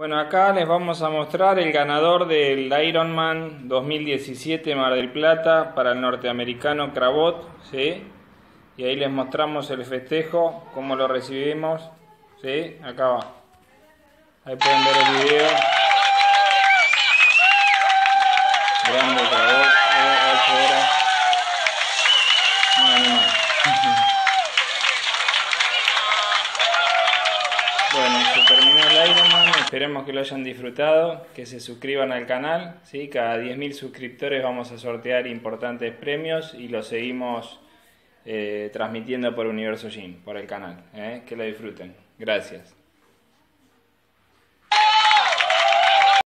Bueno, acá les vamos a mostrar el ganador del Ironman 2017 Mar del Plata para el norteamericano Cravot, ¿sí? Y ahí les mostramos el festejo, cómo lo recibimos, ¿sí? Acá va. Ahí pueden ver el video. Grande Cravot, 8 horas. Animal. Bueno, se terminó el Ironman, esperemos que lo hayan disfrutado, que se suscriban al canal, ¿sí? cada 10.000 suscriptores vamos a sortear importantes premios y lo seguimos eh, transmitiendo por Universo Gym, por el canal, ¿eh? que lo disfruten. Gracias.